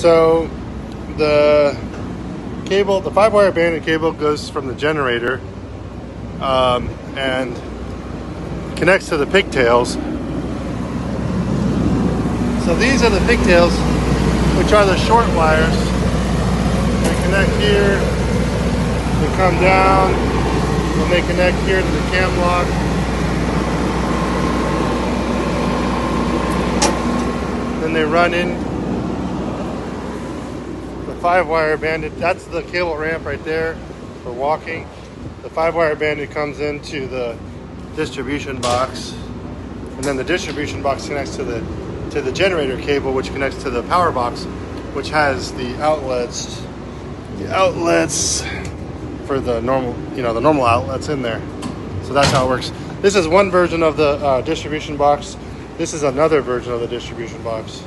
So the cable, the five wire banded cable goes from the generator um, and connects to the pigtails. So these are the pigtails, which are the short wires. They connect here, they come down, and they connect here to the cam lock. Then they run in five wire banded. That's the cable ramp right there for walking. The five wire banded comes into the distribution box, and then the distribution box connects to the to the generator cable, which connects to the power box, which has the outlets, the outlets for the normal, you know, the normal outlets in there. So that's how it works. This is one version of the uh, distribution box. This is another version of the distribution box.